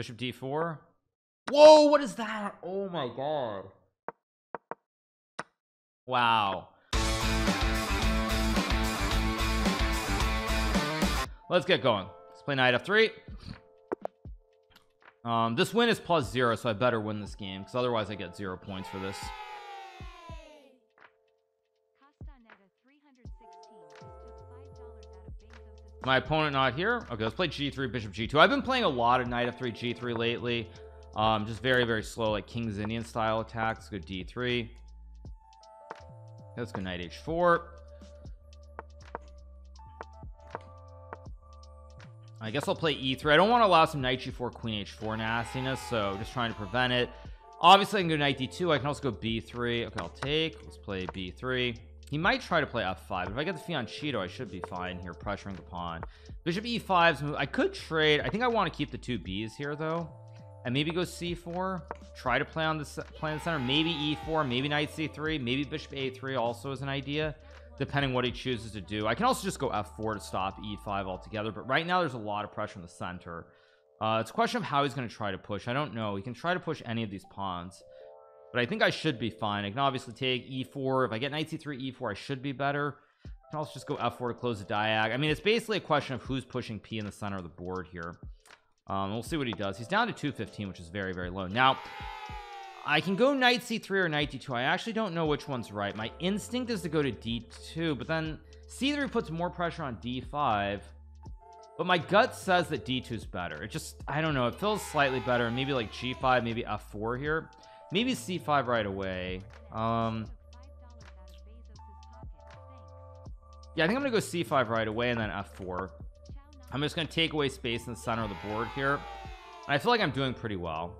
bishop d4 whoa what is that? Oh my god. Wow. Let's get going. Let's play knight f3 um this win is plus zero so I better win this game because otherwise I get zero points for this my opponent not here? Okay let's play g3 bishop g2 I've been playing a lot of knight f3 g3 lately. Um just very very slow like king's indian style attacks. Let's d3 let's go knight h4 I guess I'll play e3 I don't want to allow some knight g4 queen h4 nastiness so just trying to prevent it. Obviously I can go knight d2 I can also go b3 okay I'll take. Let's play b3 he might try to play f5 if I get the fianchetto I should be fine here pressuring the pawn. Bishop e5's move I could trade. I think I want to keep the two b's here though. And maybe go c4 try to play on this play in the center. Maybe e4 maybe knight c3 maybe bishop a3 also is an idea depending what he chooses to do. I can also just go f4 to stop e5 altogether but right now there's a lot of pressure in the center. Uh, it's a question of how he's going to try to push. I don't know. He can try to push any of these pawns but I think I should be fine. I can obviously take e4 if I get knight c3 e4 I should be better. I can also just go f4 to close the diag. I mean it's basically a question of who's pushing p in the center of the board here. Um, we'll see what he does. He's down to 215 which is very very low. Now I can go knight c3 or knight d2 I actually don't know which one's right. My instinct is to go to d2 but then c3 puts more pressure on d5 but my gut says that d2 is better. It just I don't know. It feels slightly better. Maybe like g5 maybe f4 here maybe c5 right away. Um yeah I think I'm gonna go c5 right away and then f4 I'm just gonna take away space in the center of the board here. I feel like I'm doing pretty well.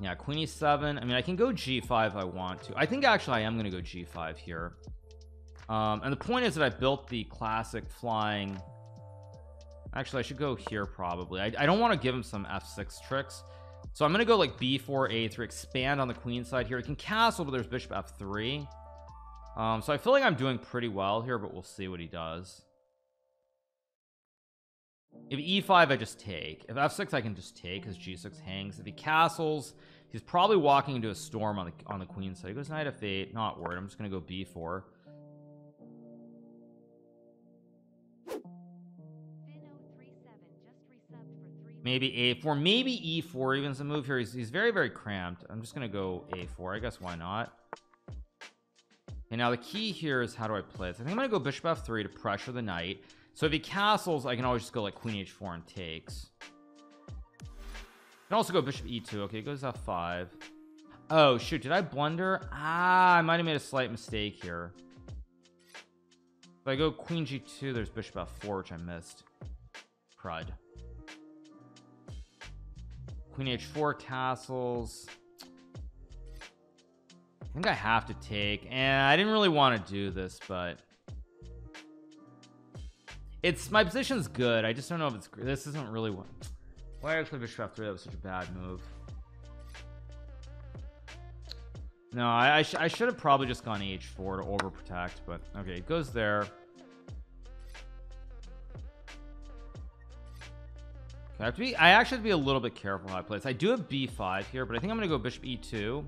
Yeah queen e7 I mean I can go g5 if I want to. I think actually I am gonna go g5 here. Um and the point is that I built the classic flying. Actually I should go here probably. I, I don't want to give him some f6 tricks so I'm gonna go like b4 a3 expand on the queen side here. It can castle but there's bishop f3 um so I feel like I'm doing pretty well here but we'll see what he does. If e5 I just take. If f6 I can just take because g6 hangs. If he castles he's probably walking into a storm on the on the queen side. He goes knight f8 not worried. I'm just gonna go b4 maybe a4 maybe e4 even some move here. He's, he's very very cramped. I'm just gonna go a4 I guess why not? And now the key here is how do I play this? I think I'm gonna go bishop f3 to pressure the knight. So if he castles I can always just go like queen h4 and takes. Can also go bishop e2 okay it goes f5 oh shoot did I blunder? Ah I might have made a slight mistake here. If I go queen g2 there's bishop f4 which I missed. Crud queen h4 castles. I think I have to take and I didn't really want to do this but it's my position's good I just don't know if it's this isn't really what why actually bishop f3 that was such a bad move. No I, I, sh I should have probably just gone h4 to overprotect but okay it goes there I have to be I actually have to be a little bit careful how I play this. I do have b5 here but I think I'm gonna go bishop e2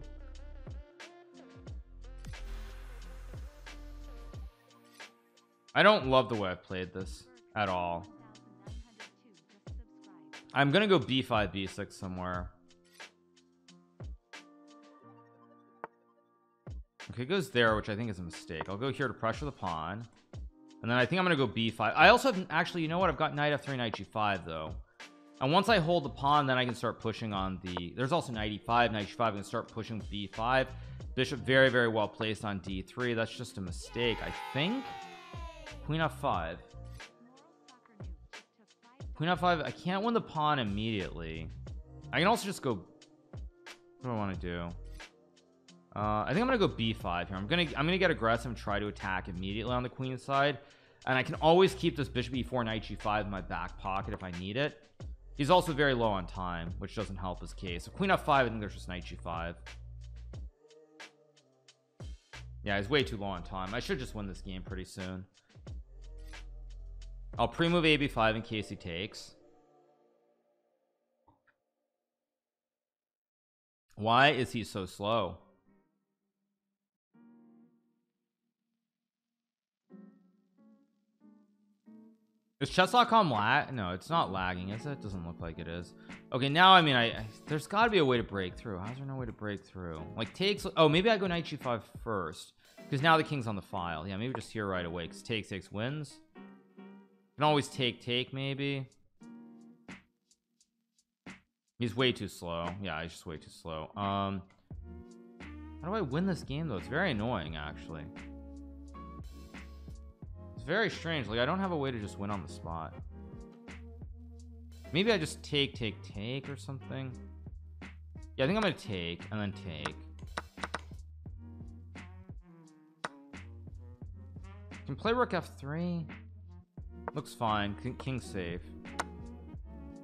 I don't love the way I've played this at all. I'm gonna go b5 b6 somewhere. Okay it goes there which I think is a mistake. I'll go here to pressure the pawn. And then I think I'm gonna go b5 I also have actually you know what? I've got knight f3 knight g5 though and once I hold the pawn then I can start pushing on the there's also knight e5 knight e5 I can start pushing b5 bishop very very well placed on d3 that's just a mistake I think. Queen f5 queen f5 I can't win the pawn immediately. I can also just go what do I want to do? Uh, I think I'm gonna go b5 here. I'm gonna I'm gonna get aggressive and try to attack immediately on the queen side. And I can always keep this bishop e4 knight g5 in my back pocket if I need it he's also very low on time which doesn't help his case. So queen f5 I think there's just knight g5 yeah he's way too low on time. I should just win this game pretty soon. I'll pre-move ab5 in case he takes. Why is he so slow? Is chess.com lag? No, it's not lagging, is it? Doesn't look like it is. Okay, now I mean, I, I there's got to be a way to break through. How's there no way to break through? Like takes. Oh, maybe I go knight g5 first because now the king's on the file. Yeah, maybe just here right away because take six wins. Can always take take maybe. He's way too slow. Yeah, he's just way too slow. Um, how do I win this game though? It's very annoying actually. It's very strange. Like I don't have a way to just win on the spot. Maybe I just take, take, take or something. Yeah, I think I'm gonna take and then take. Can play rook f3. Looks fine. King safe.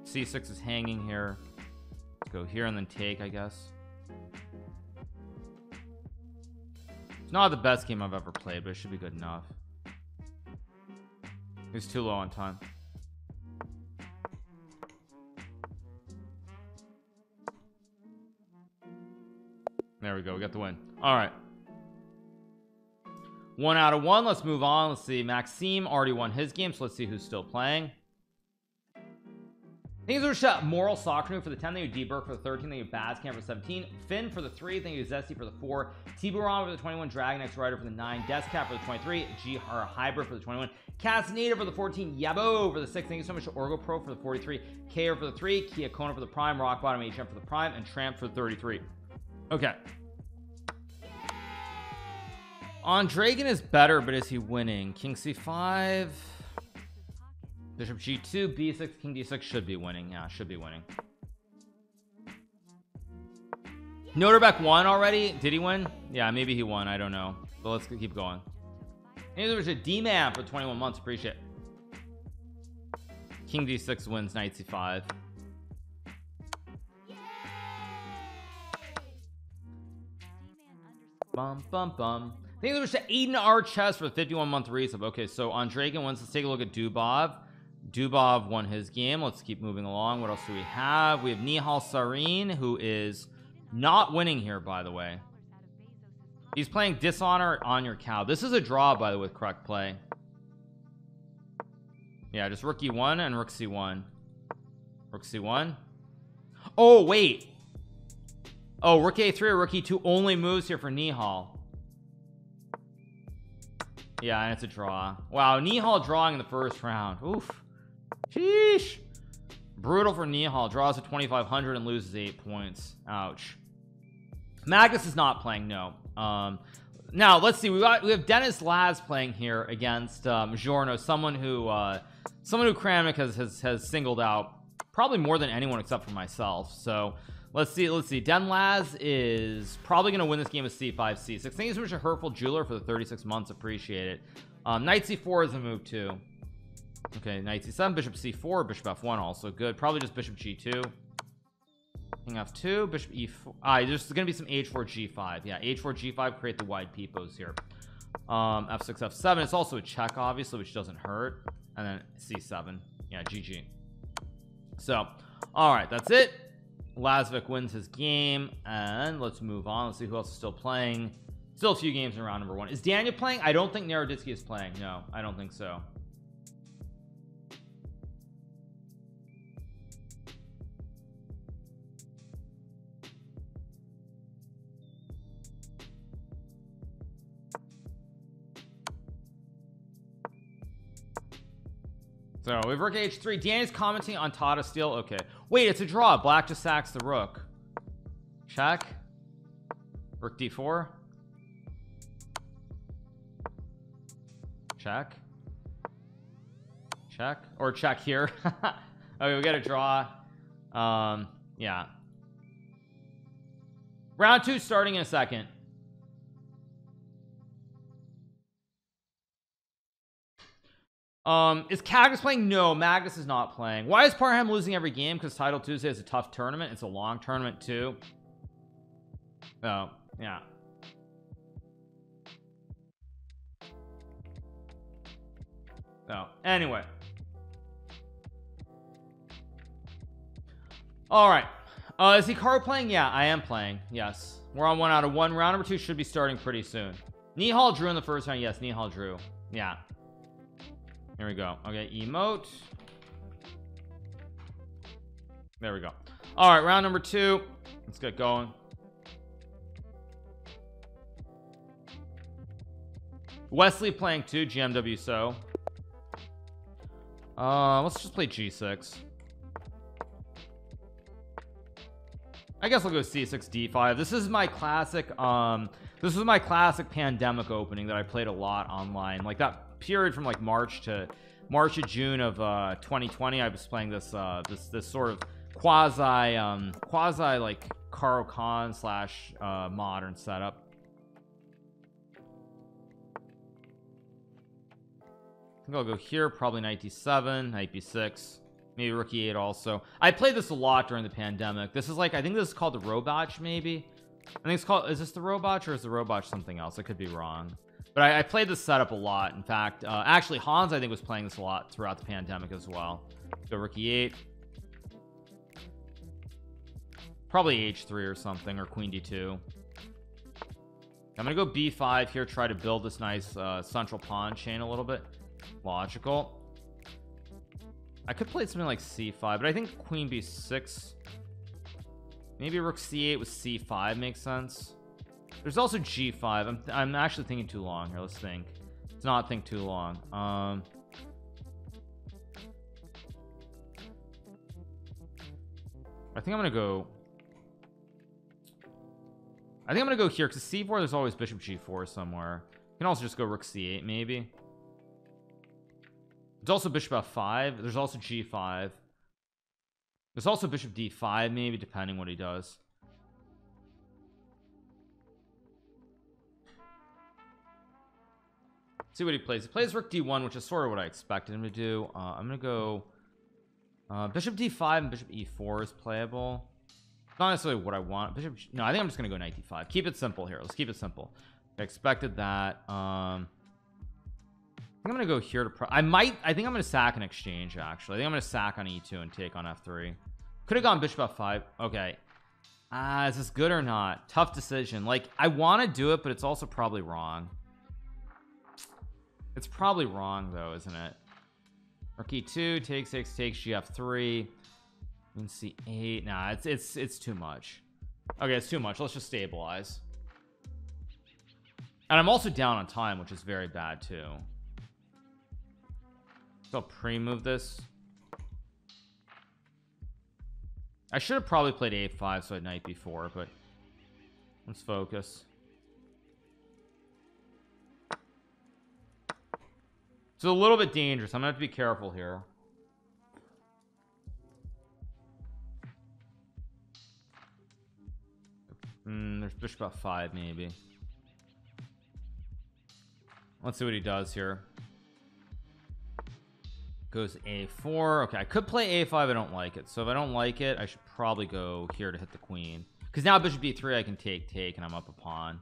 c6 is hanging here. Let's go here and then take, I guess. It's not the best game I've ever played, but it should be good enough. He's too low on time. There we go. We got the win. All right. One out of one. Let's move on. Let's see. Maxime already won his game, so let's see who's still playing. Thank you so much Moral Soccer for the 10. Thank you D for the 13. Thank you Bazcamp for the 17. Finn for the 3. Thank you Zesty for the 4. Tiburon for the 21. Dragon X Rider for the 9. Descap for the 23. G Hybrid for the 21. Native for the 14. Yabo for the 6. Thank you so much to Orgo Pro for the 43. KO for the 3. Kia Kona for the Prime. Rock Bottom HM for the Prime. And Tramp for the 33. Okay. On Dragon is better, but is he winning? King C5. Bishop G2, B6, King D6 should be winning. Yeah, should be winning. Nodirbek won already. Did he win? Yeah, maybe he won. I don't know. But let's keep going. Maybe there was a D-man for 21 months. Appreciate it. King D6 wins Knight C5. Bum bum bum. Thank you to Aiden R chess for the 51 month resub. Okay, so on Dragon wins. Let's take a look at Dubov. Dubov won his game. Let's keep moving along. What else do we have? We have Nihal Sarin, who is not winning here, by the way. He's playing Dishonor on your cow. This is a draw, by the way, with correct play. Yeah, just Rook E1 and Rook C1. Rook C1. Oh, wait. Oh, Rook A3 or E2 only moves here for Nihal. Yeah, and it's a draw. Wow, Nihal drawing in the first round. Oof. Sheesh. Brutal for Nihal. Draws at 2,500 and loses 8 points. Ouch. Magnus is not playing, no. Um, now, let's see. We got we have Dennis Laz playing here against um, Giorno, someone who uh, someone who Kramnik has, has, has singled out probably more than anyone except for myself. So let's see. Let's see. Den Laz is probably going to win this game with C5, C6. Thank you so much Hurtful Jeweler for the 36 months. Appreciate it. Um, Knight C4 is a move too okay knight c7 bishop c4 bishop f1 also good probably just bishop g2 king f2 bishop e4 ah there's gonna be some h4 g5 yeah h4 g5 create the wide peepos here. Um f6 f7 it's also a check obviously which doesn't hurt. And then c7 yeah gg so all right that's it. Lazavik wins his game and let's move on. Let's see who else is still playing. Still a few games in round number one. Is Daniel playing? I don't think Naroditsky is playing no I don't think so So we have rook h3 Danny's commenting on Tata Steel. Okay. Wait it's a draw. Black just sacks the rook. Check. Rook d4 check. Check. Or check here. Okay we got a draw. Um yeah. Round two starting in a second Um, is Cactus playing? No, Magnus is not playing. Why is Parham losing every game? Because Title Tuesday is a tough tournament. It's a long tournament too. Oh, yeah. So, anyway. All right. uh is Hikaru playing yeah I am playing yes we're on one out of one round number two should be starting pretty soon Nihal drew in the first round yes Nihal drew yeah here we go. Okay emote there we go. All right round number two. Let's get going. Wesley playing two GMW so uh let's just play g6 I guess I'll go c6 d5 this is my classic um this was my classic pandemic opening that I played a lot online. Like that period from like March to March to June of uh 2020 I was playing this uh this this sort of quasi um quasi like Caro-Kann slash uh modern setup. I think I'll go here probably knight d7 knight b6 maybe rook e8 also. I played this a lot during the pandemic. This is like I think this is called the Robatsch maybe? I think it's called is this the Robatsch or is the Robatsch something else? I could be wrong but I, I played this setup a lot. In fact uh, actually Hans I think was playing this a lot throughout the pandemic as well. Go rook e8 probably h3 or something or queen d2 I'm gonna go b5 here try to build this nice uh, central pawn chain a little bit. Logical. I could play something like c5 but I think queen b6 maybe rook c8 with c5 makes sense there's also g5 I'm, I'm actually thinking too long here. Let's think. Let's not think too long. Um I think I'm gonna go I think I'm gonna go here because c4 there's always bishop g4 somewhere. You can also just go rook c8 maybe. There's also bishop f5 there's also g5 there's also bishop d5 maybe depending what he does see what he plays. He plays rook d1 which is sort of what I expected him to do. Uh, I'm gonna go uh, bishop d5 and bishop e4 is playable. Not necessarily what I want. Bishop no I think I'm just gonna go knight d5 keep it simple here. Let's keep it simple. I expected that um I'm gonna go here to I might I think I'm gonna sack an exchange actually. I think I'm gonna sack on e2 and take on f3 could have gone bishop f5 okay. Ah uh, is this good or not? Tough decision. Like I want to do it but it's also probably wrong it's probably wrong though isn't it? Rook e2 takes 6 takes gf3 and c8 nah it's it's it's too much. Okay it's too much. Let's just stabilize. And I'm also down on time which is very bad too. So I'll pre-move this. I should have probably played a5 so at knight before but let's focus it's a little bit dangerous. I'm gonna have to be careful here. Mm, there's bishop f5 maybe. Let's see what he does here. Goes a4 okay I could play a5 I don't like it. So if I don't like it I should probably go here to hit the queen. Because now bishop b3 I can take take and I'm up a pawn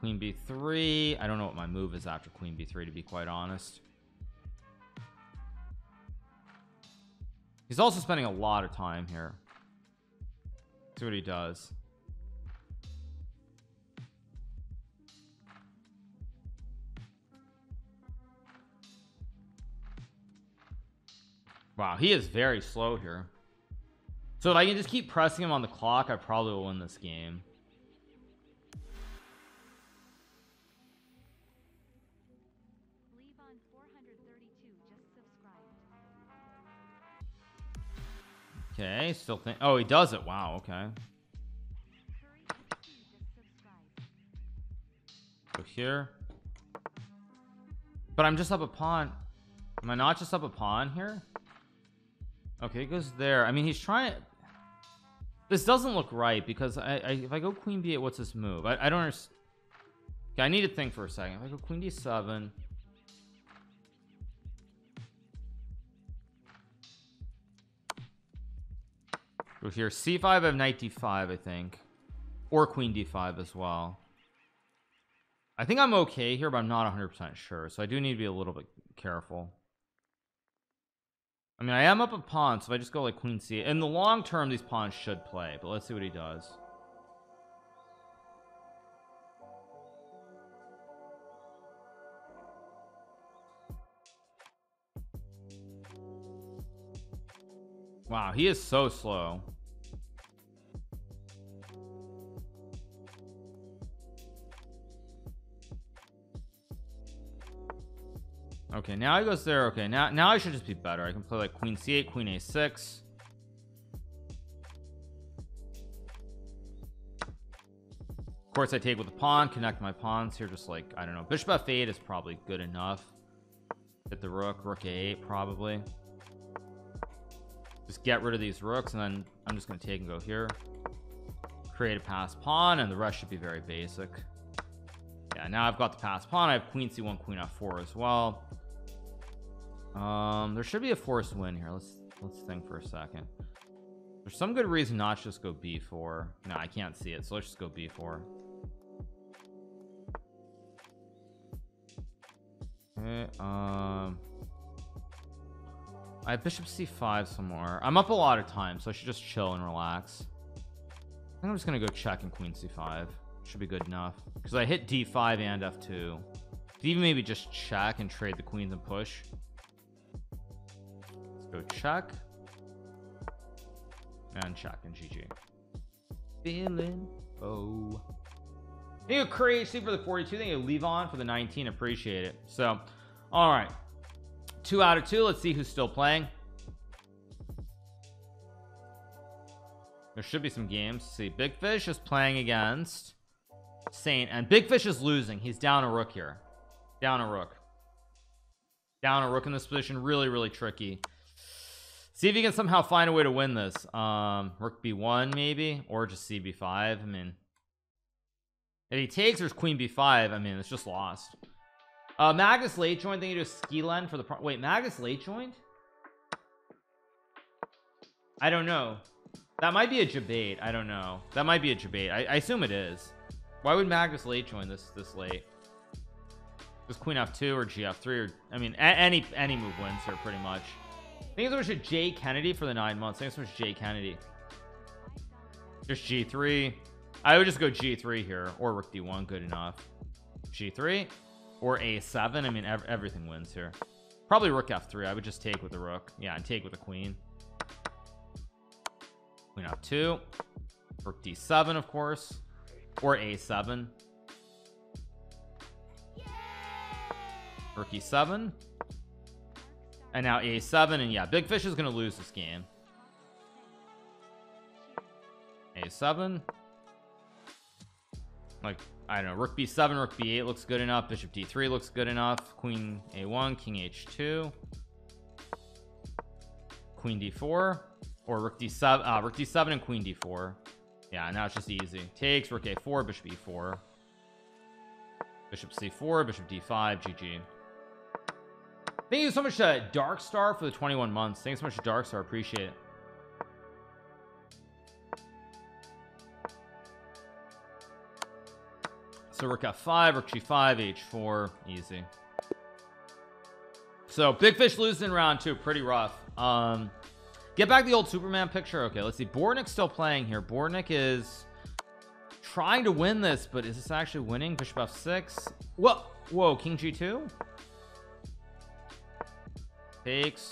queen b3 I don't know what my move is after queen b3 to be quite honest. He's also spending a lot of time here. See what he does. Wow he is very slow here. So if I can just keep pressing him on the clock I probably will win this game okay still think oh he does it. Wow okay. Go here. But I'm just up a pawn am I not just up a pawn here? Okay he goes there. I mean he's trying this doesn't look right because I, I if I go queen b8 what's this move? I, I don't understand okay, I need to think for a second. If I go queen d7 go here c5 I have knight d5 I think or queen d5 as well. I think I'm okay here but I'm not 100% sure so I do need to be a little bit careful. I mean I am up a pawn so if I just go like queen c in the long term these pawns should play but let's see what he does. Wow he is so slow okay now he goes there. Okay now now I should just be better. I can play like queen c8 queen a6 of course I take with the pawn connect my pawns here just like I don't know bishop f8 is probably good enough. Hit the rook rook a8 probably. Just get rid of these rooks and then I'm just going to take and go here. Create a pass pawn and the rest should be very basic. Yeah now I've got the pass pawn. I have queen c1 queen f4 as well um there should be a forced win here. Let's let's think for a second. There's some good reason not to just go b4 no I can't see it so let's just go b4 okay um I have bishop c5 somewhere I'm up a lot of time so I should just chill and relax. I think I'm just gonna go check in queen c5 should be good enough. Because I hit d5 and f2 even maybe just check and trade the queens and push go check and check and GG feeling oh. Thank you crazy for the 42 thank you leave on for the 19 appreciate it. So all right. Two out of two let's see who's still playing. There should be some games see. Big fish is playing against saint and big fish is losing. He's down a rook here. Down a rook. Down a rook in this position. Really really tricky see if you can somehow find a way to win this. Um rook b1 maybe or just cb5 i mean if he takes there's queen b5 i mean it's just lost. Uh magnus late joined. Thank you to skilen for the wait magnus late joined? I don't know. That might be a debate. I don't know. That might be a debate. I, I assume it is. Why would magnus late join this this late? Just queen f2 or gf3 or i mean any any move wins here pretty much It's so much Jay Kennedy for the nine months. It's so much Jay Kennedy. Just G3. I would just go G3 here or Rook D1. Good enough. G3 or A7. I mean, ev everything wins here. Probably Rook F3. I would just take with the Rook. Yeah, and take with the Queen. Queen F2. Rook D7, of course. Or A7. Rook E7 and now a7 and yeah big fish is gonna lose this game. A7 like I don't know rook b7 rook b8 looks good enough bishop d3 looks good enough queen a1 king h2 queen d4 or rook d7 uh, rook d7 and queen d4 yeah now it's just easy. Takes rook a4 bishop e4 bishop c4 bishop d5 gg Thank you so much to Dark Star for the 21 months. Thanks so much Dark Star. Appreciate it. So rook f5, rook g5, h4, easy. So big fish losing round two, pretty rough. Um, get back the old Superman picture. Okay, let's see. Bornick's still playing here. Bornick is trying to win this, but is this actually winning? Bishop f6. Whoa, whoa, king g2 takes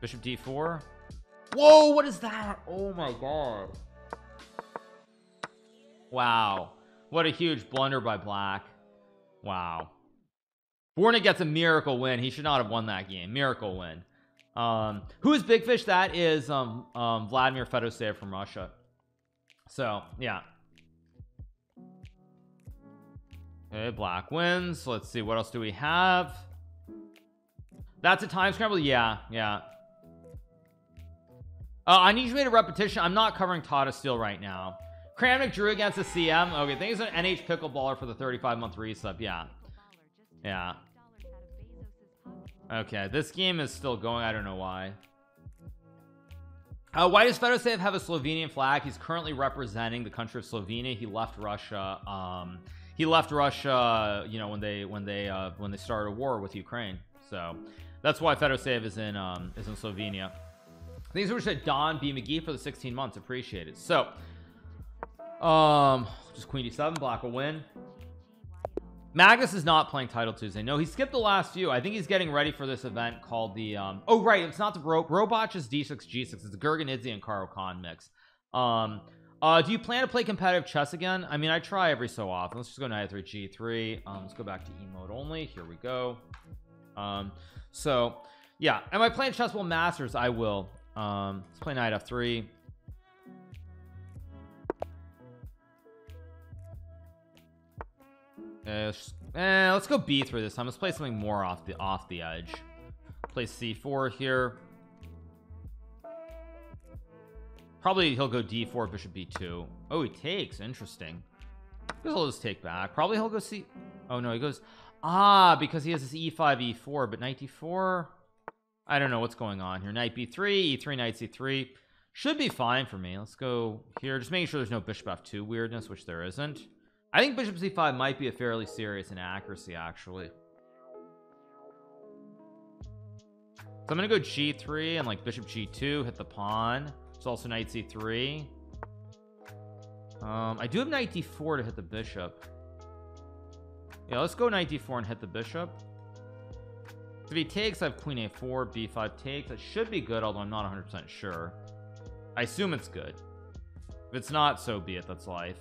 bishop d4 whoa what is that? Oh my god. Wow. What a huge blunder by black. Wow. Borna gets a miracle win. He should not have won that game. Miracle win. Um who is big fish? That is um um Vladimir Fedoseev from Russia. So yeah. Okay black wins. Let's see what else do we have that's a time scramble? Yeah yeah. Uh, I need you to a repetition. I'm not covering Tata Steel right now. Kramnik drew against the CM okay thanks an NH pickleballer for the 35 month resub yeah. Yeah. Okay this game is still going. I don't know why. Uh, why does Fedoseev have a Slovenian flag? He's currently representing the country of Slovenia. He left Russia um he left Russia you know when they when they uh when they started a war with Ukraine. So that's why Fedoseev is in um is in Slovenia. Thanks so much to Don B. McGee for the 16 months. Appreciated so um just queen d7 black will win. Magnus is not playing title Tuesday. No he skipped the last few. I think he's getting ready for this event called the um oh right it's not the ro robot just d6 g6 it's the Gurgenidze and Caro-Kann mix. Um uh do you plan to play competitive chess again? I mean I try every so often. Let's just go knight 3 g3 um let's go back to e mode only. Here we go. Um so yeah am I playing chess world masters I will um let's play knight f3 Uh, eh, let's go b3 this time. Let's play something more off the off the edge. Play c4 here. Probably he'll go d4 bishop b2 oh he takes. Interesting. He'll just take back. Probably he'll go c oh no he goes ah because he has this e5 e4 but knight d4 I don't know what's going on here. Knight b3 e3 knight c3 should be fine for me. Let's go here just making sure there's no bishop f2 weirdness which there isn't. I think bishop c5 might be a fairly serious inaccuracy actually. So I'm gonna go g3 and like bishop g2 hit the pawn. It's also knight c3 um I do have knight d4 to hit the bishop yeah let's go knight d4 and hit the bishop. If he takes I have queen a4 b5 takes. That should be good although I'm not 100% sure. I assume it's good. If it's not so be it. That's life.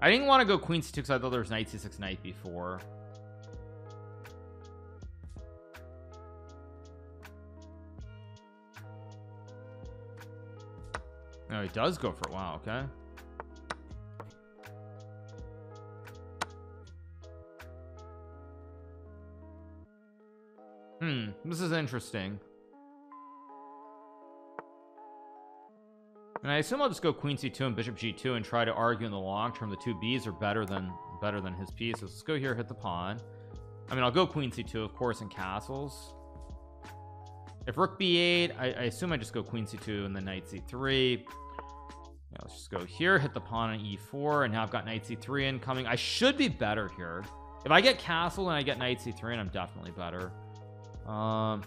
I didn't want to go queen c2 because I thought there was knight c6 knight b4 no he does go for wow okay hmm this is interesting. And I assume I'll just go queen c2 and bishop g2 and try to argue in the long term the two b's are better than better than his pieces let's go here hit the pawn. I mean I'll go queen c2 of course in castles. If rook b8 I, I assume I just go queen c2 and then knight c3 yeah, let's just go here hit the pawn on e4 and now I've got knight c3 incoming. I should be better here. If I get castle and I get knight c3 and I'm definitely better um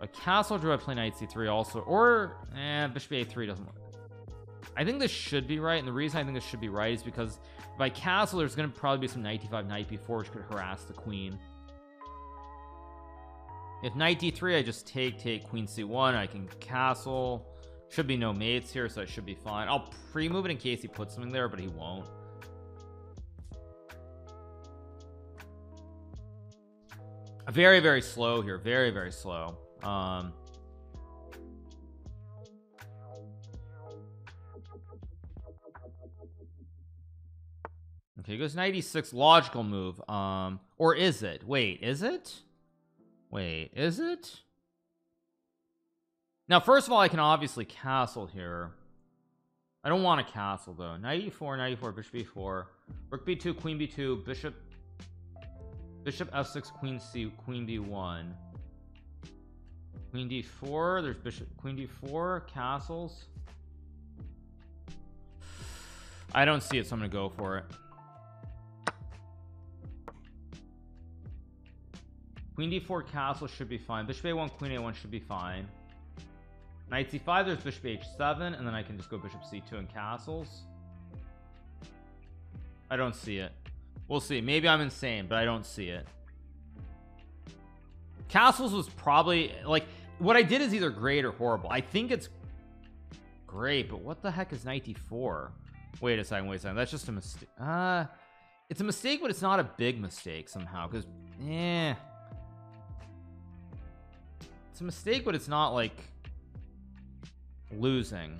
a castle do I play knight c3 also or eh, bishop a3 doesn't work. I think this should be right and the reason I think this should be right is because I castle there's to probably be some knight d5 knight b4 which could harass the queen. If knight d3 I just take take queen c1 I can castle. Should be no mates here so I should be fine. I'll pre-move it in case he puts something there but he won't very very slow here. Very very slow. Um okay goes 96 logical move. Um or is it? Wait is it? Wait is it? Now first of all I can obviously castle here. I don't want to castle though. 94 94 bishop b4 rook b2 queen b2 bishop bishop f6 queen c queen b1 queen d4 there's bishop queen d4 castles. I don't see it so I'm gonna go for it. Queen d4 castle should be fine. Bishop a1 queen a1 should be fine. Knight c5 there's bishop h7 and then I can just go bishop c2 and castles. I don't see it we'll see. Maybe I'm insane but I don't see it. Castles was probably like what I did is either great or horrible. I think it's great but what the heck is 94 wait a second wait a second. That's just a mistake. Uh it's a mistake but it's not a big mistake somehow because yeah it's a mistake but it's not like losing.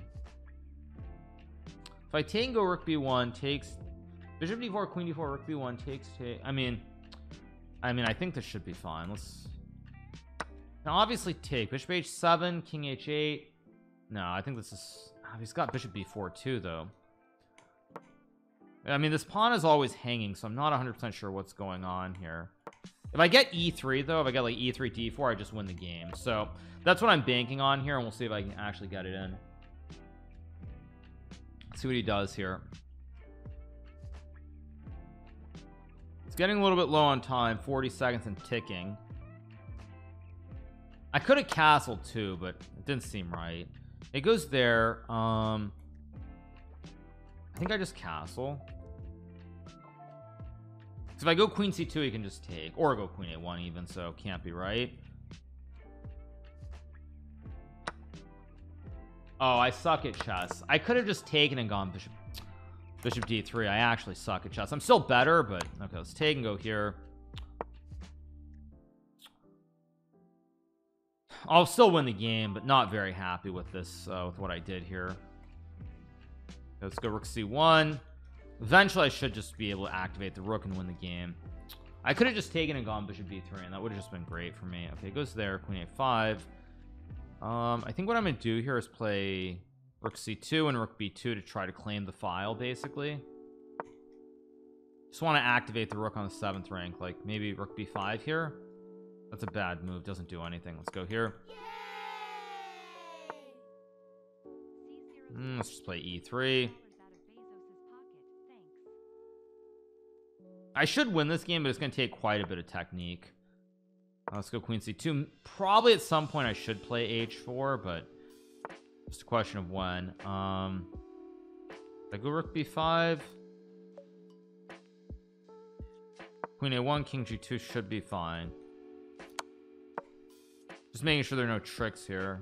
If I tango rook b1 takes bishop d4 queen d4 rook b1 takes take I mean I mean I think this should be fine. Let's now obviously take bishop h7 king h8 no I think this is oh, he's got bishop b4 too though. I mean this pawn is always hanging so I'm not 100% sure what's going on here. If I get e3 though if I get like e3 d4 I just win the game. So that's what I'm banking on here and we'll see if I can actually get it in. Let's see what he does here it's getting a little bit low on time 40 seconds and ticking. I could have castled too but it didn't seem right. It goes there um I think I just castle. If I go queen c2 you can just take or go queen a1 even so can't be right. Oh I suck at chess. I could have just taken and gone bishop bishop d3 I actually suck at chess. I'm still better but okay let's take and go here. I'll still win the game but not very happy with this uh, with what I did here. Let's go rook c1 eventually I should just be able to activate the rook and win the game. I could have just taken and gone bishop b3 and that would have just been great for me. Okay it goes there queen a5 um I think what I'm gonna do here is play rook c2 and rook b2 to try to claim the file basically. Just want to activate the rook on the seventh rank like maybe rook b5 here? That's a bad move doesn't do anything. Let's go here. Mm, let's just play e3 I should win this game but it's gonna take quite a bit of technique. Let's go queen c2 probably at some point I should play h4 but just a question of when. Um I go rook b5 queen a1 king g2 should be fine. Just making sure there are no tricks here.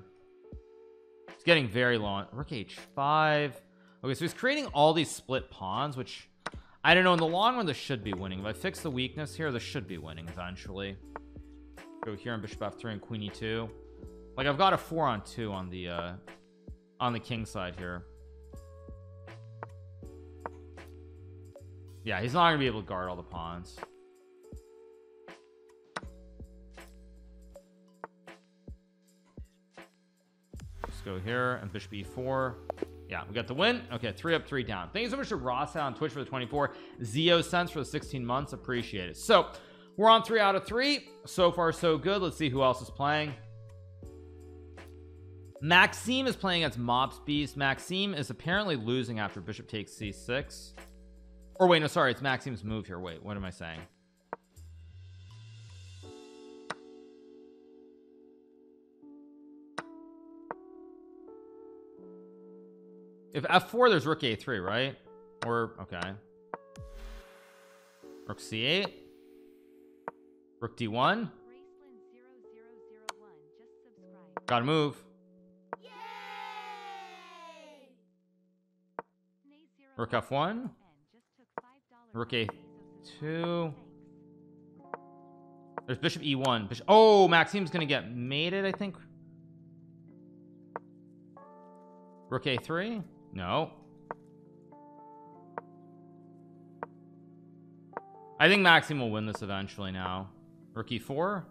It's getting very long. Rook h5 okay so he's creating all these split pawns which I don't know in the long run this should be winning. If I fix the weakness here this should be winning eventually. Go here on bishop f3 and queen e2 like I've got a four on two on the uh on the king side here. Yeah he's not gonna be able to guard all the pawns. Let's go here and bishop e4 yeah we got the win. Okay three up three down. Thank you so much to Ross on Twitch for the 24 Zio cents for the 16 months. Appreciate it. So we're on three out of three. So far so good. Let's see who else is playing Maxime is playing against Mops Beast. Maxime is apparently losing after bishop takes c6 or wait no sorry it's Maxime's move here. Wait what am I saying? If f4 there's rook a3 right? Or okay. Rook c8 rook d1 gotta move rook f1 rook a2 there's bishop e1 bishop oh Maxime's gonna get mated I think. Rook a3 no. I think Maxim will win this eventually now. Rook e4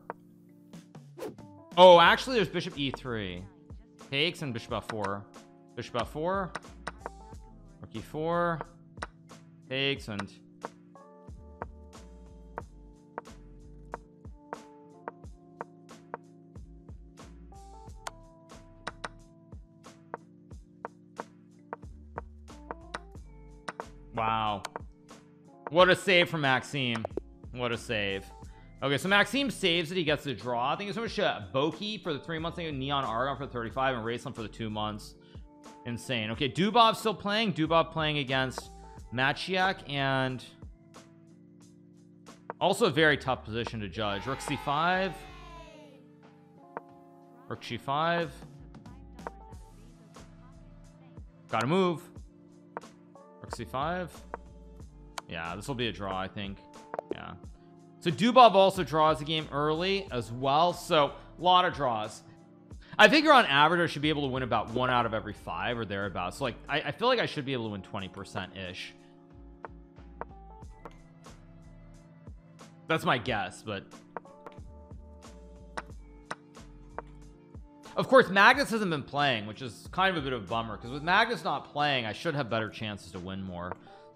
oh actually there's bishop e3 takes and bishop f4 bishop f4 rook e4 takes and wow. What a save from Maxime. What a save. Okay so Maxime saves it. He gets the draw. Thank you so much uh, Boki for the three months. Thank you Neon Argon for the 35 and Raceland for the two months insane. Okay Dubov still playing. Dubov playing against Maciek and also a very tough position to judge. Rook c5 rook g5 gotta move. Rook c5 yeah this will be a draw I think. Yeah. So Dubov also draws the game early as well. So a lot of draws I figure on average I should be able to win about one out of every five or thereabouts. So like I, I feel like I should be able to win 20 percent ish that's my guess but of course Magnus hasn't been playing which is kind of a bit of a bummer because with Magnus not playing I should have better chances to win more.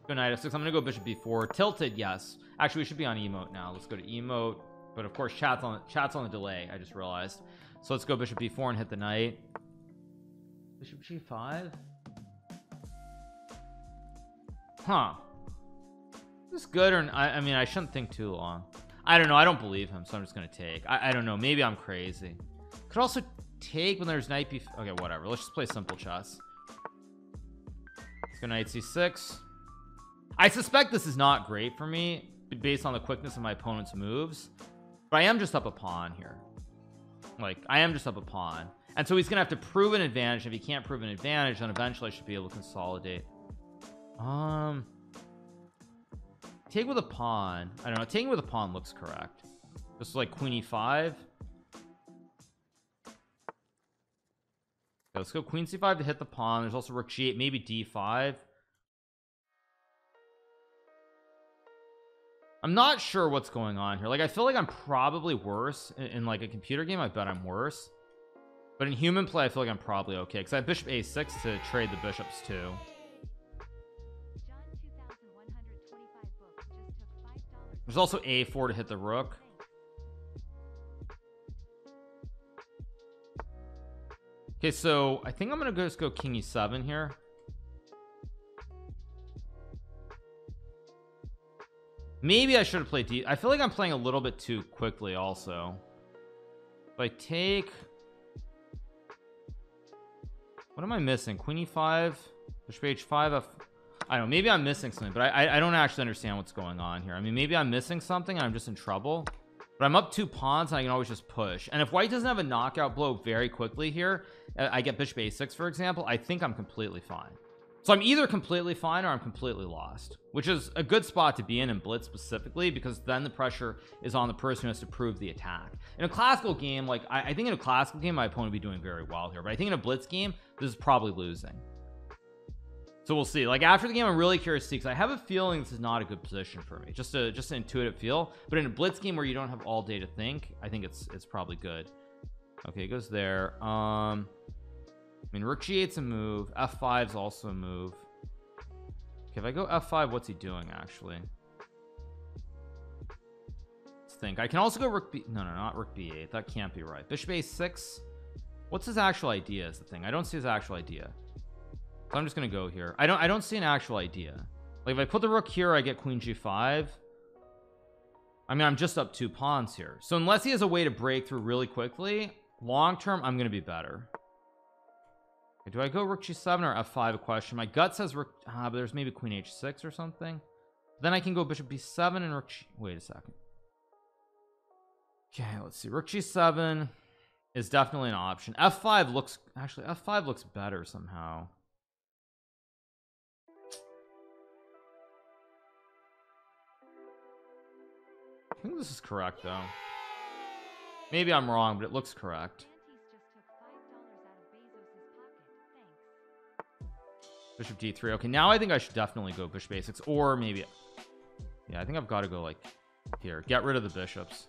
Good night f6 I'm gonna go bishop b4 tilted yes. Actually we should be on emote now. Let's go to emote but of course chats on chats on the delay I just realized so let's go bishop b4 and hit the knight. Bishop g5 huh. This good or I, I mean I shouldn't think too long. I don't know I don't believe him so I'm just gonna take. I, I don't know maybe I'm crazy. Could also take when there's knight b okay whatever let's just play simple chess. Let's go knight c6 I suspect this is not great for me based on the quickness of my opponent's moves but I am just up a pawn here like I am just up a pawn. And so he's gonna have to prove an advantage. If he can't prove an advantage then eventually I should be able to consolidate. Um take with a pawn. I don't know. Taking with a pawn looks correct. This is like queen e5 let's go queen c5 to hit the pawn. There's also rook g8 maybe d5 I'm not sure what's going on here. Like I feel like I'm probably worse in, in like a computer game. I bet I'm worse. But in human play I feel like I'm probably okay because I have bishop a6 to trade the bishops too. There's also a4 to hit the rook. Okay so I think I'm gonna just go king e7 here maybe I should have played D. I feel like I'm playing a little bit too quickly also. If I take what am I missing? Queen e5 bishop h5 f I don't know maybe I'm missing something but I, I don't actually understand what's going on here. I mean maybe I'm missing something I'm just in trouble but I'm up two pawns and I can always just push. And if white doesn't have a knockout blow very quickly here uh, I get bishop a6 for example I think I'm completely fine so I'm either completely fine or I'm completely lost which is a good spot to be in in blitz specifically because then the pressure is on the person who has to prove the attack. In a classical game like I, I think in a classical game my opponent would be doing very well here but I think in a blitz game this is probably losing. So we'll see. Like after the game I'm really curious to see because I have a feeling this is not a good position for me. Just a just an intuitive feel. But in a blitz game where you don't have all day to think I think it's it's probably good. Okay it goes there. Um mean rook g8's a move. F5 is also a move. Okay if I go f5 what's he doing actually? Let's think. I can also go rook b no no not rook b8 that can't be right. Bishop a6 what's his actual idea is the thing. I don't see his actual idea. So I'm just gonna go here. I don't I don't see an actual idea. Like if I put the rook here I get queen g5 I mean I'm just up two pawns here. So unless he has a way to break through really quickly long term I'm gonna be better do I go rook g7 or f5 a question? My gut says rook ah, but there's maybe queen h6 or something. Then I can go bishop b7 and rook G wait a second. Okay let's see. Rook g7 is definitely an option. f5 looks actually f5 looks better somehow. I think this is correct though. Maybe I'm wrong but it looks correct bishop d3 okay now I think I should definitely go bishop a6 or maybe yeah I think I've got to go like here. Get rid of the bishops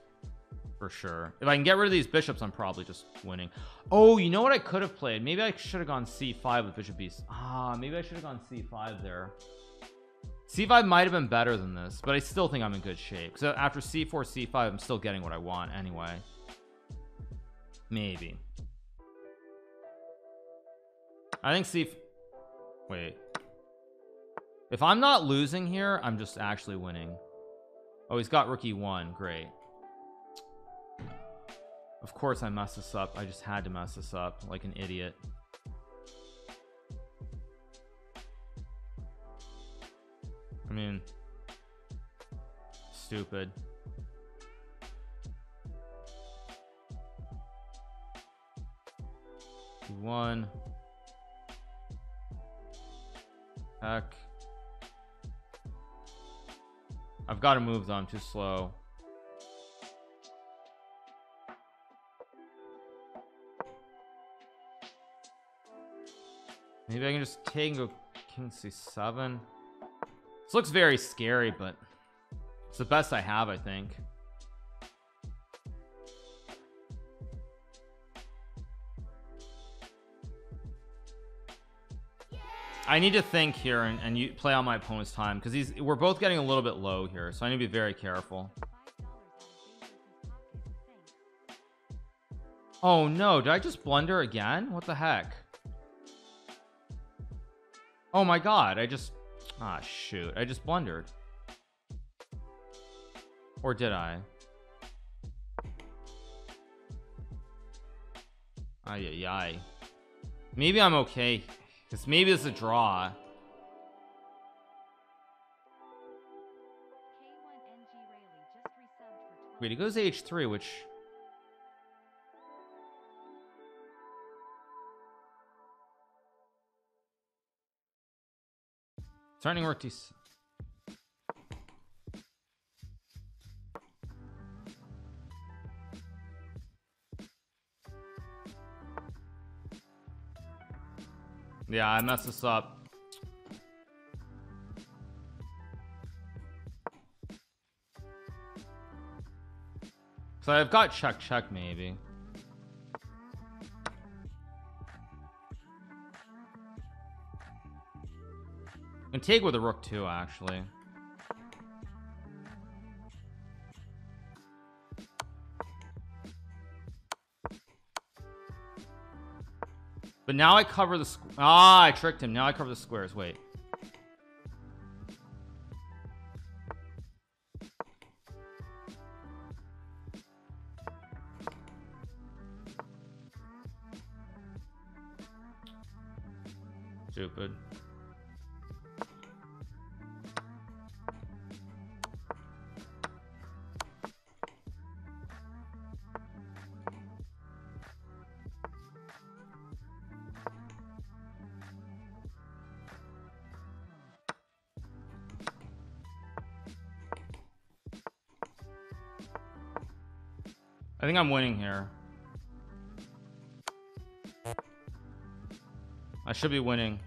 for sure. If I can get rid of these bishops I'm probably just winning. Oh you know what I could have played? Maybe I should have gone c5 with bishop b ah maybe I should have gone c5 there. C5 might have been better than this but I still think I'm in good shape. So after c4 c5 I'm still getting what I want anyway. Maybe. I think c wait. If I'm not losing here I'm just actually winning. Oh he's got rook e1. Great. Of course I messed this up. I just had to mess this up like an idiot. I mean stupid. One heck. I've got to move though. I'm too slow. Maybe I can just take go king c7 this looks very scary but it's the best I have I think I need to think here and, and you play on my opponent's time because he's we're both getting a little bit low here so I need to be very careful. Oh no. Did I just blunder again? What the heck? Oh my god. I just ah shoot. I just blundered. Or did I? Ay ay ay. Maybe I'm okay because maybe it's a draw. Wait he goes h3 which Starting rook Yeah, I messed this up. So I've got check check maybe. And take with a rook too actually. But now I cover the ah I tricked him. Now I cover the squares. Wait think I'm winning here. I should be winning.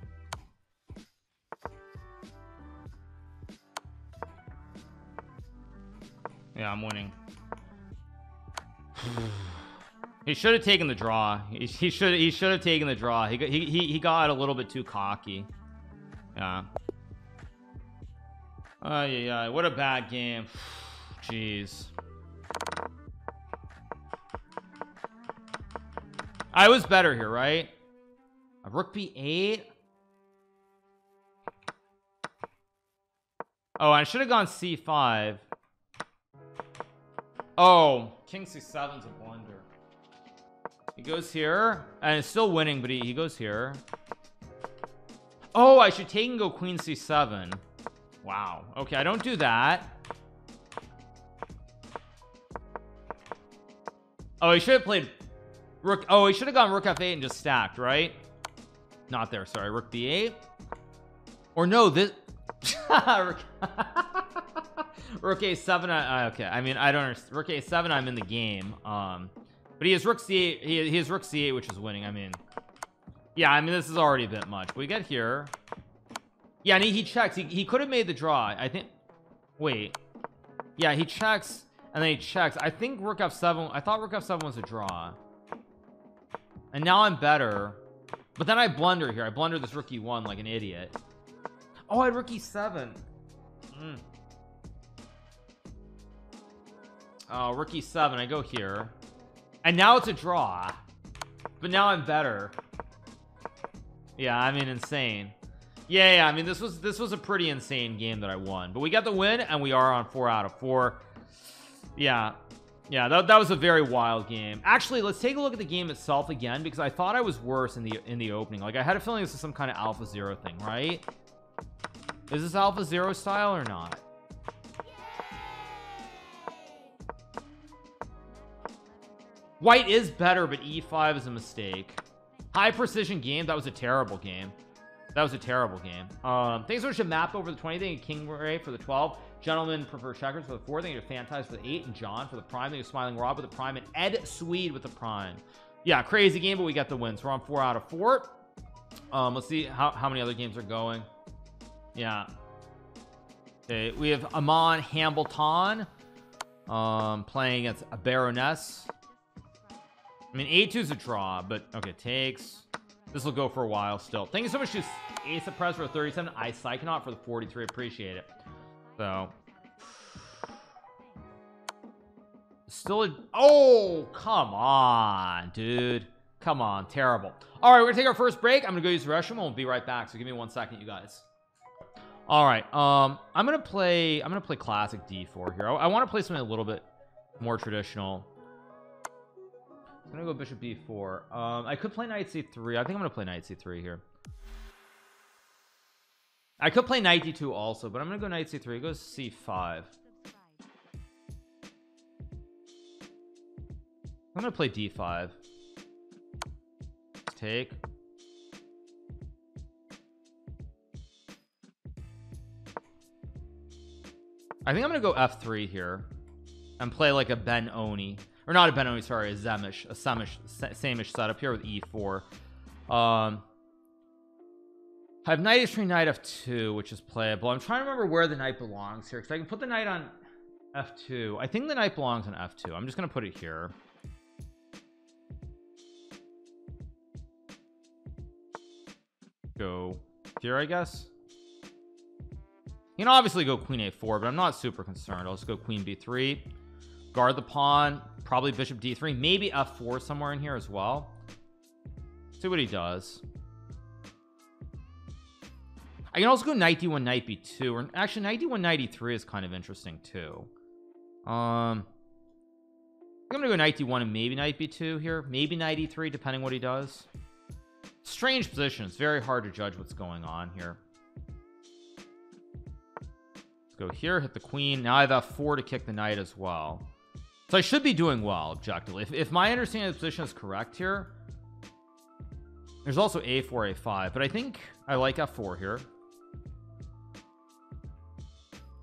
Yeah I'm winning. He should have taken the draw. He, he should he should have taken the draw. He, he, he, got a little bit too cocky. Yeah. Oh yeah what a bad game. Jeez I was better here right? A rook b8 oh I should have gone c5 oh king c7 is a blunder. He goes here and it's still winning but he, he goes here. Oh I should take and go queen c7 wow okay I don't do that. Oh he should have played rook oh he should have gone rook f8 and just stacked right? Not there sorry rook b8 or no this rook, rook a7 uh, okay I mean I don't understand rook a7 I'm in the game um but he has rook c8 he, he has rook c8 which is winning I mean yeah I mean this is already a bit much we get here. Yeah and he, he checks he, he could have made the draw I think wait yeah he checks and then he checks I think rook f7 I thought rook f7 was a draw and now I'm better. But then I blunder here. I blunder this rook e1 like an idiot. Oh I had rook e7. Mm. oh rook e7. I go here. And now it's a draw. But now I'm better. Yeah I mean insane. Yeah yeah I mean this was this was a pretty insane game that I won. But we got the win and we are on four out of four. Yeah yeah that, that was a very wild game. Actually let's take a look at the game itself again because I thought I was worse in the in the opening. Like I had a feeling this is some kind of AlphaZero thing right? Is this AlphaZero style or not? White is better but e5 is a mistake. High precision game that was a terrible game that was a terrible game. Um thanks so much to map over the 20 thing king ray for the 12 gentlemen prefer checkers for the four thing to fantasy for the eight and john for the prime thing smiling rob with the prime and ed swede with the prime. Yeah crazy game but we got the wins. We're on four out of four. Um let's see how, how many other games are going. Yeah. Okay we have Aman Hambleton um playing against a baroness. I mean a2 is a draw but okay takes. This will go for a while still. Thank you so much ace of press for 37 i psychonaut for the 43 appreciate it. So still a oh come on dude. Come on terrible. All right we're gonna take our first break. I'm gonna go use the restroom. We'll be right back. So give me one second you guys. All right um I'm gonna play I'm gonna play classic d4 here. I, I want to play something a little bit more traditional. I'm gonna go bishop b4 um I could play knight c3 I think I'm gonna play knight c3 here I could play knight d2 also but I'm gonna go knight c3 it goes c5 I'm gonna play d5 take. I think I'm gonna go f3 here and play like a Benoni. Or not a Benoni sorry a Zemish a Samish sameish setup here with e4 um I have knight h3 knight f2 which is playable. I'm trying to remember where the knight belongs here because I can put the knight on f2 I think the knight belongs on f2 I'm just gonna put it here. Go here I guess. You can obviously go queen a4 but I'm not super concerned. I'll just go queen b3 guard the pawn probably bishop d3 maybe f4 somewhere in here as well. See what he does I can also go knight d1 knight b2 or actually knight d1 knight e3 is kind of interesting too. Um I'm gonna go knight d1 and maybe knight b2 here. Maybe knight e3 depending what he does. Strange position it's very hard to judge what's going on here. Let's go here hit the queen. Now I have f4 to kick the knight as well. So I should be doing well objectively. If, if my understanding of the position is correct here there's also a4 a5 but I think I like f4 here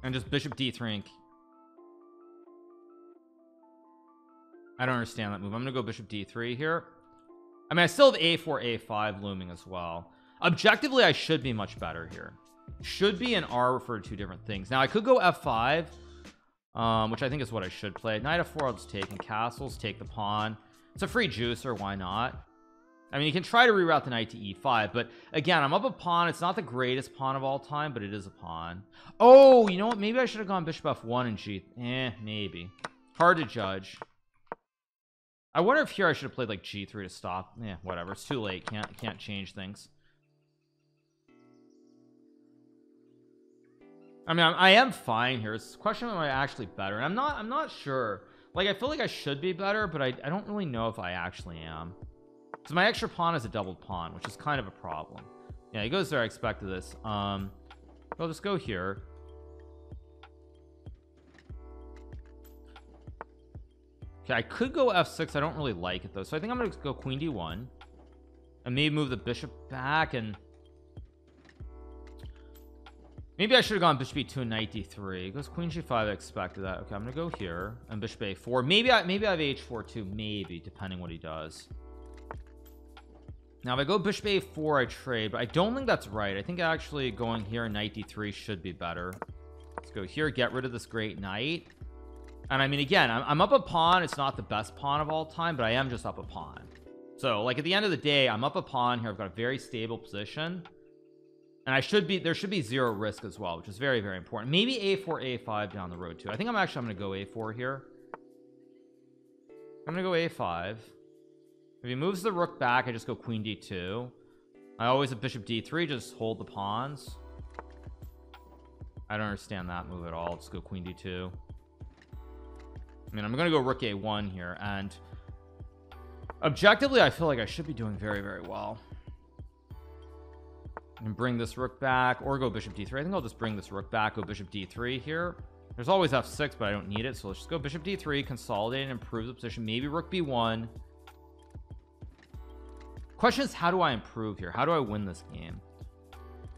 and just bishop d3 and I don't understand that move. I'm gonna go bishop d3 here. I mean I still have a4 a5 looming as well. Objectively I should be much better here. Should be and are referred to different things. Now I could go f5 um, which I think is what I should play. Knight f4 I'll just take and castles take the pawn. It's a free juicer why not I mean you can try to reroute the knight to e5 but again I'm up a pawn. It's not the greatest pawn of all time but it is a pawn. Oh you know what? Maybe I should have gone bishop f1 and g eh maybe. Hard to judge. I wonder if here I should have played like g3 to stop. Yeah whatever. It's too late. Can't can't change things. I mean I am fine here. It's a question am I actually better? And I'm not I'm not sure. Like I feel like I should be better but I, I don't really know if I actually am because my extra pawn is a doubled pawn which is kind of a problem. Yeah he goes there I expected this. Um I'll just go here. Okay I could go f6 I don't really like it though. So I think I'm gonna go queen d1 and maybe move the bishop back and maybe I should have gone bishop b2 and knight d3 it goes queen g5 I expected that. Okay I'm gonna go here and bishop a4 maybe I maybe I have h4 too maybe depending what he does now if I go bishop a4 I trade but I don't think that's right. I think actually going here knight d3 should be better. Let's go here get rid of this great knight. And I mean again I'm, I'm up a pawn. It's not the best pawn of all time but I am just up a pawn. So like at the end of the day I'm up a pawn here. I've got a very stable position. And I should be there should be zero risk as well which is very very important. Maybe a4 a5 down the road too. I think I'm actually I'm gonna go a4 here. I'm gonna go a5 if he moves the rook back I just go queen d2 I always have bishop d3 just hold the pawns. I don't understand that move at all. Let's go queen d2 I mean I'm gonna go rook a1 here and objectively I feel like I should be doing very very well. And bring this rook back or go bishop d3 I think I'll just bring this rook back go bishop d3 here. There's always f6 but I don't need it so let's just go bishop d3 consolidate and improve the position. Maybe rook b1 question is how do I improve here? How do I win this game?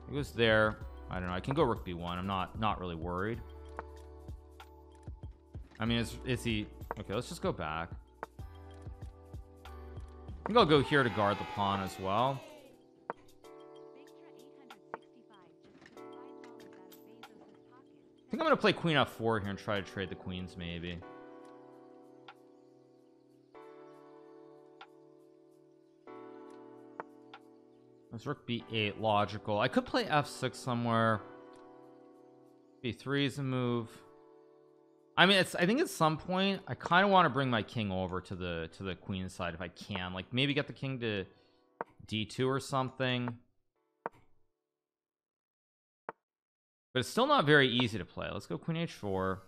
It goes there. I don't know. I can go rook b1 I'm not not really worried. I mean is, is he okay let's just go back. I think I'll go here to guard the pawn as well. I think I'm gonna play queen f4 here and try to trade the queens maybe Rook b8 logical. I could play f6 somewhere. B3 is a move. I mean it's I think at some point I kind of want to bring my king over to the to the queen side if I can. Like maybe get the king to d2 or something. But it's still not very easy to play. Let's go queen h4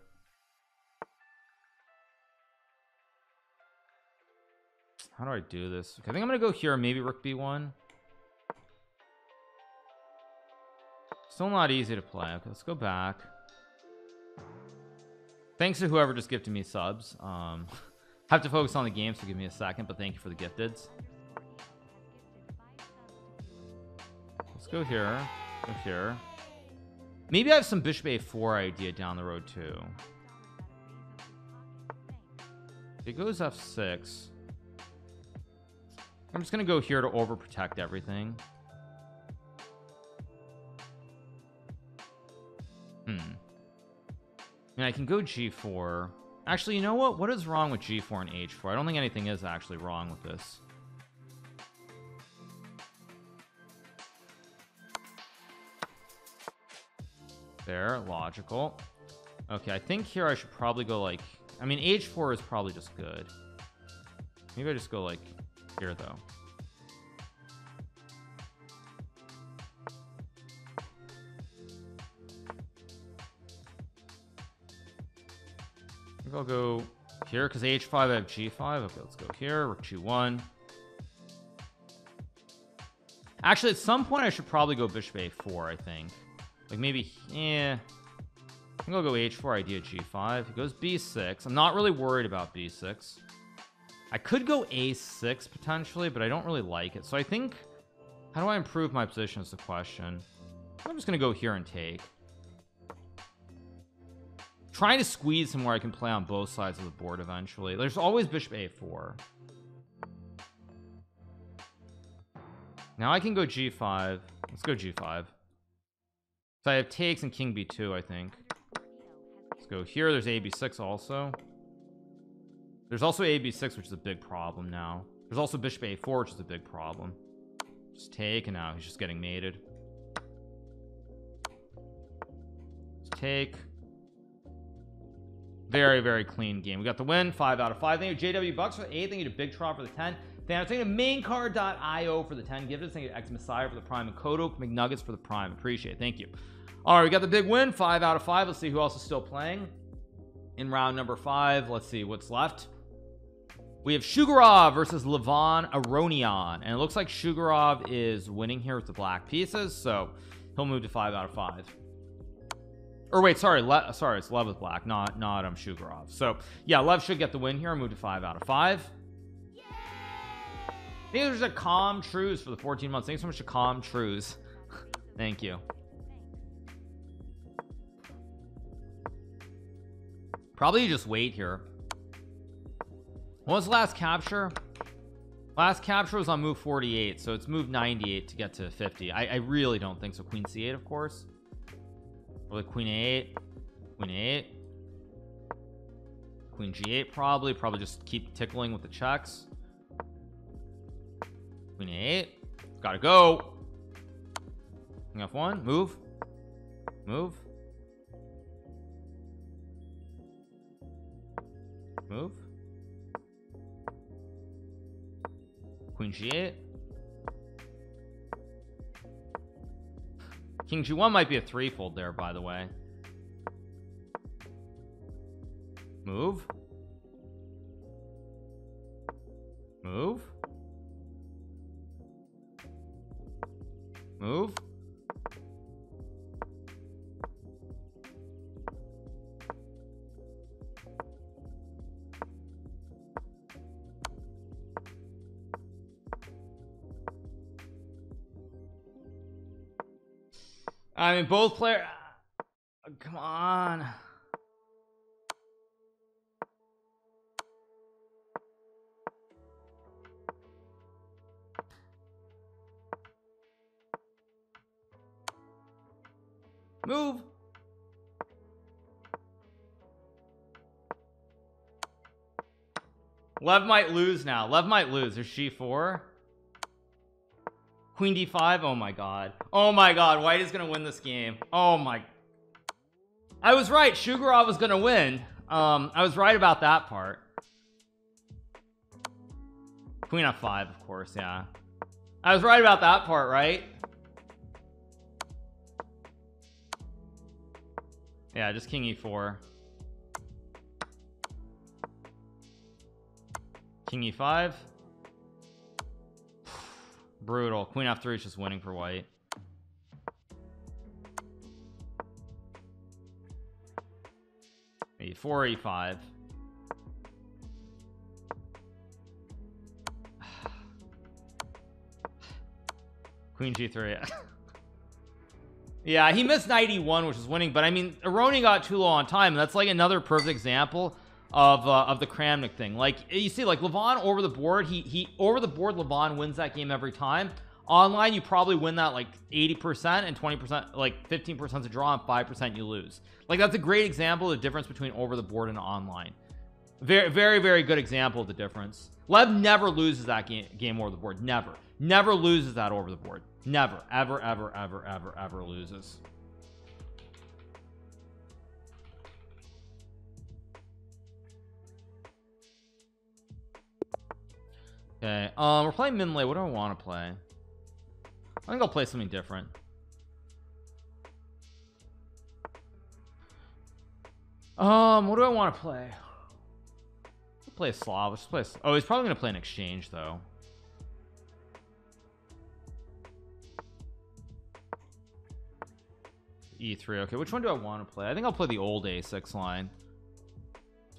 how do I do this? Okay, I think I'm gonna go here maybe rook b1 still not easy to play. Okay let's go back. Thanks to whoever just gifted me subs. Um have to focus on the game so give me a second but thank you for the gifteds. Let's go here. Go here. Maybe I have some bishop a4 idea down the road too. It goes f6 I'm just gonna go here to overprotect everything and I can go g4 actually you know what? What is wrong with g4 and h4 I don't think anything is actually wrong with this. There logical. Okay I think here I should probably go like I mean h4 is probably just good. Maybe I just go like here though I'll go here because h5 I have g5 okay let's go here rook g1 actually at some point I should probably go bishop a4 I think. Like maybe yeah. I think I'll go h4 idea g5 it goes b6 I'm not really worried about b6 I could go a6 potentially but I don't really like it. So I think how do I improve my position is the question. I'm just gonna go here and take trying to squeeze him where I can play on both sides of the board eventually. There's always bishop a4 now I can go g5 let's go g5 so I have takes and king b2 I think. Let's go here. There's ab6 also. There's also ab6 which is a big problem now. There's also bishop a4 which is a big problem. Just take and now he's just getting mated. Just take very very clean game. We got the win five out of five. Thank you jw bucks for the eight thank you to big Trot for the 10 thank you to maincard.io for the 10 gifted thank you to x messiah for the prime and kodo mcnuggets for the prime. Appreciate it. thank you. All right we got the big win five out of five. Let's see who else is still playing. In round number five let's see what's left. We have Shugarov versus Levon Aronian and it looks like Shugarov is winning here with the black pieces so he'll move to five out of five or wait sorry Le sorry it's Lev with black not not um Shugarov. So yeah Lev should get the win here move to five out of five. I think there's a calm truce for the 14 months. Thanks so much to calm truce. Thank you. Probably just wait here. What was the last capture? Last capture was on move 48 so it's move 98 to get to 50 I, I really don't think so. Queen c8 of course like queen a8 queen a8 queen g8 probably probably just keep tickling with the checks. Queen a8 gotta go. King f1 move move. Move. Queen g8 king g1 might be a threefold there by the way. Move. Move. Move I mean both player uh, come on. Move. Lev might lose now. Lev might lose. There's c4 queen d5 oh my god. Oh my god white is gonna win this game. Oh my I was right Shugarov was gonna win. Um I was right about that part. Queen f5 of course yeah. I was right about that part right? Yeah just king e4 king e5 brutal. Queen f3 is just winning for white. E4 e5 queen g3 yeah he missed 91 which is winning but I mean Aroni got too low on time and that's like another perfect example of uh, of the Kramnik thing. Like you see like Levon over the board he he over the board Levon wins that game every time. Online you probably win that like 80% and 20% like 15% to draw and 5% you lose. Like that's a great example of the difference between over the board and online. Very very very good example of the difference. Lev never loses that game game over the board. Never. Never loses that over the board. Never. Ever ever ever ever ever loses okay um we're playing min what do I want to play? I think I'll play something different. Um what do I want to play? I'll play a Slav. Let's play oh he's probably gonna play an exchange though. E3 okay which one do I want to play? I think I'll play the old a6 line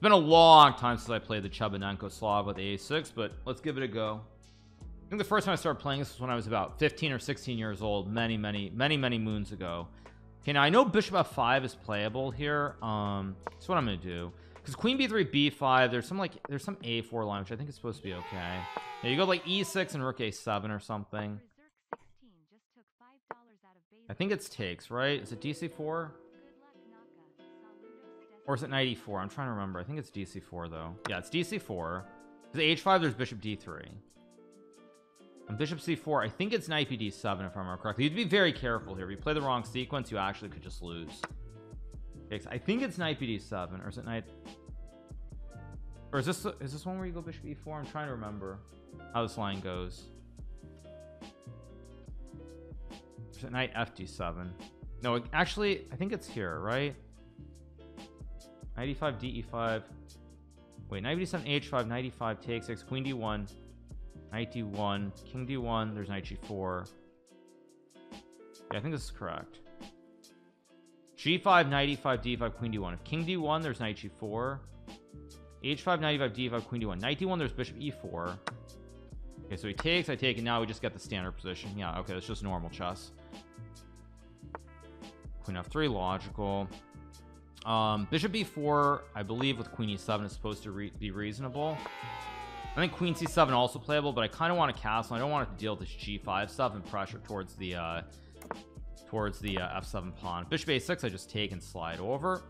it's been a long time since I played the Chebanenko Slav with a6 but let's give it a go. I think the first time I started playing this was when I was about 15 or 16 years old many many many many moons ago. Okay now I know bishop f5 is playable here um that's what I'm gonna do because queen b3 b5 there's some like there's some a4 line which I think is supposed to be okay. Yeah you go like e6 and rook a7 or something. I think it's takes right? Is it DC4 or is it 94 I'm trying to remember. I think it's DC4 though. Yeah it's DC4 because h5 there's bishop d3 and bishop c4 I think it's knight bd7 if I remember correctly. You'd be very careful here. If you play the wrong sequence you actually could just lose. I think it's knight bd7 or is it knight or is this is this one where you go bishop e4 I'm trying to remember how this line goes. Is it knight fd7 no actually I think it's here right 95 de5 wait knight d7 h5 95 takes 6 queen d1 knight d1 king d1 there's knight g4 yeah I think this is correct. G5 knight e5 d5 queen d1 if king d1 there's knight g4 h5 knight e5 d5 queen d1 knight d1 there's bishop e4 okay so he takes I take and now we just get the standard position. Yeah okay that's just normal chess. Queen f3 logical um bishop b4 I believe with queen e7 is supposed to re be reasonable. I think queen c7 also playable but I kind of want to castle I don't want to deal with this g5 stuff and pressure towards the uh towards the uh, f7 pawn. Bishop a6 I just take and slide over.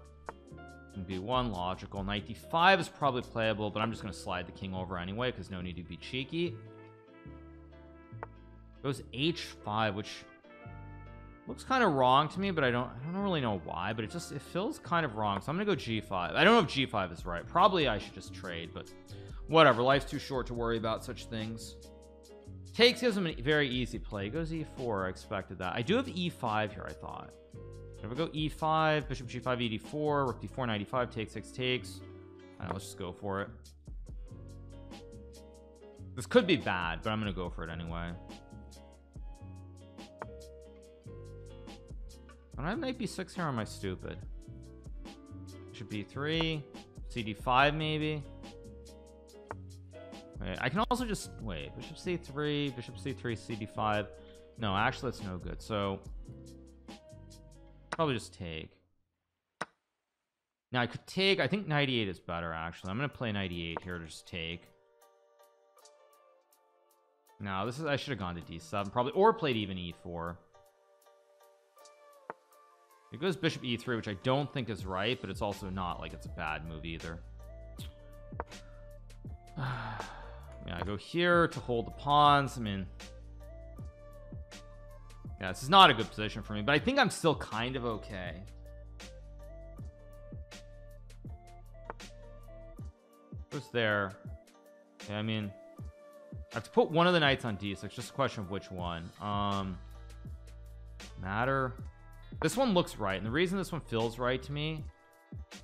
And b1 logical. Knight d5 is probably playable but I'm just going to slide the king over anyway because no need to be cheeky. Goes h5 which looks kind of wrong to me but I don't I don't really know why but it just it feels kind of wrong so I'm gonna go g5 I don't know if g5 is right. Probably I should just trade but whatever life's too short to worry about such things. Takes gives him a very easy play. He goes e4 I expected that. I do have e5 here I thought. If we go e5 bishop g5 ed4 rook d4 95 takes 6 takes. Right, let's just go for it. This could be bad but I'm gonna go for it anyway I have knight b6 here, am I stupid? Should be 3 cd5 maybe. Wait, I can also just wait. Bishop c3, bishop c3, cd5. No, actually, that's no good. So probably just take. Now I could take. I think 98 is better. Actually, I'm gonna play 98 here just take. Now this is. I should have gone to d7 probably, or played even e4. It goes bishop e3 which I don't think is right but it's also not like it's a bad move either. Yeah I go here to hold the pawns. I mean yeah this is not a good position for me but I think I'm still kind of okay. Who's there? Yeah, I mean I have to put one of the knights on d6 just a question of which one. Um matter this one looks right and the reason this one feels right to me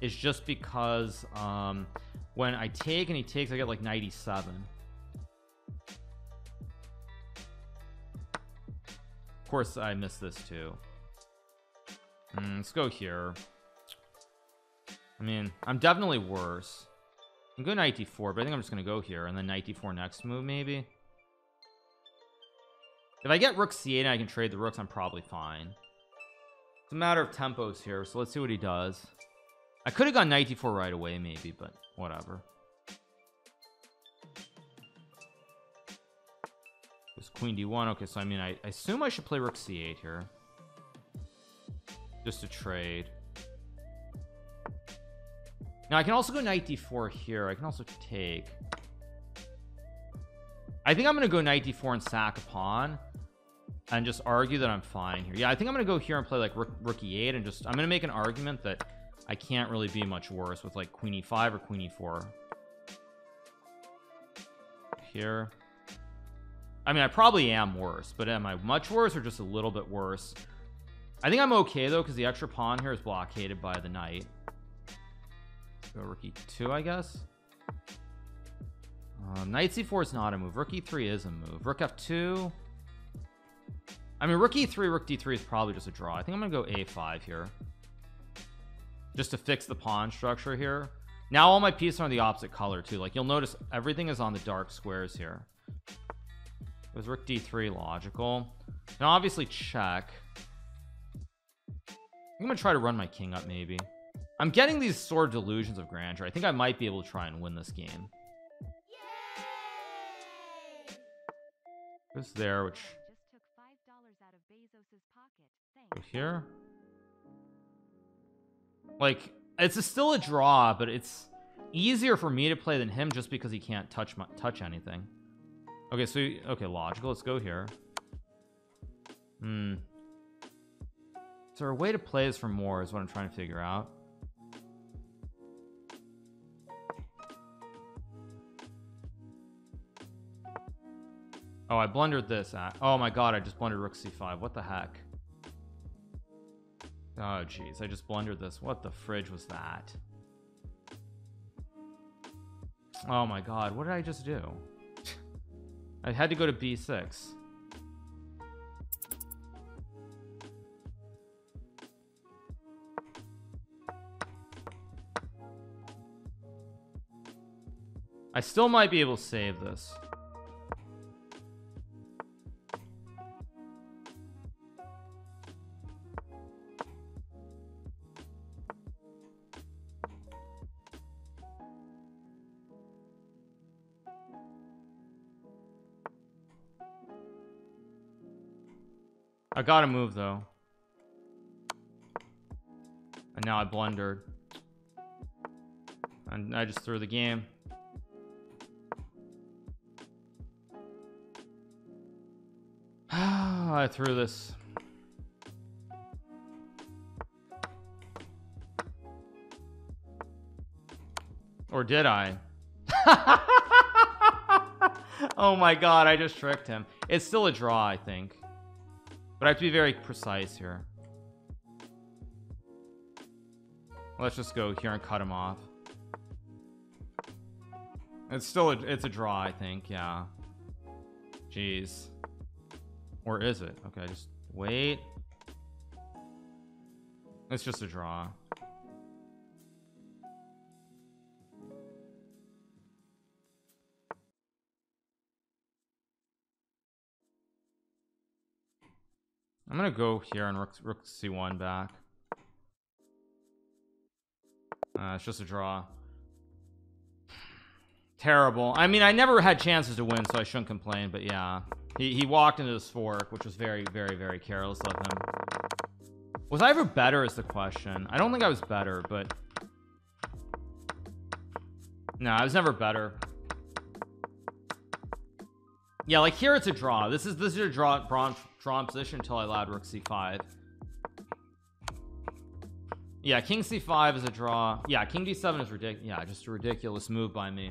is just because um when I take and he takes I get like 97 of course I missed this too. Mm, let's go here. I mean I'm definitely worse. I'm going knight d4 but I think I'm just gonna go here and then knight d4 next move maybe. If I get rook c8 and I can trade the rooks I'm probably fine it's a matter of tempos here so let's see what he does. I could have gone knight d4 right away maybe but whatever. It's queen d1 okay so I mean I, I assume I should play rook c8 here. Just to trade. Now I can also go knight d4 here. I can also take. I think I'm gonna go knight d4 and sack a pawn and just argue that I'm fine here. Yeah I think I'm gonna go here and play like rook, rook e8 and just I'm gonna make an argument that I can't really be much worse with like queen e5 or queen e4 here. I mean I probably am worse but am I much worse or just a little bit worse? I think I'm okay though because the extra pawn here is blockaded by the knight. Go rook e2 I guess. Uh, knight c4 is not a move. Rook e3 is a move. Rook f2 I mean rook e3 rook d3 is probably just a draw. I think I'm gonna go a5 here. Just to fix the pawn structure here. Now all my pieces are on the opposite color too. Like you'll notice everything is on the dark squares here. Was rook d3 logical. Now obviously check. I'm gonna try to run my king up maybe. I'm getting these sort of delusions of grandeur. I think I might be able to try and win this game. This there which here. Like it's a still a draw but it's easier for me to play than him just because he can't touch my touch anything. Okay so okay logical. Let's go here. Hmm. Is there a way to play this for more is what I'm trying to figure out. Oh I blundered this oh my god I just blundered rook c5 what the heck oh jeez I just blundered this. What the fridge was that? Oh my god what did I just do? I had to go to b6 I still might be able to save this gotta move though. And now I blundered. And I just threw the game. I threw this. Or did I? Oh my god I just tricked him. It's still a draw I think but I have to be very precise here. Let's just go here and cut him off. It's still a, it's a draw I think yeah. Jeez. Or is it? Okay just wait. It's just a draw I'm gonna go here and rook, rook c1 back. Uh, it's just a draw. Terrible. I mean I never had chances to win so I shouldn't complain but yeah. He, he walked into this fork which was very very very careless of him. Was I ever better is the question. I don't think I was better but no I was never better yeah like here it's a draw. This is this is a draw drawn drawn position until I allowed rook c5 yeah king c5 is a draw. Yeah king d7 is ridiculous yeah just a ridiculous move by me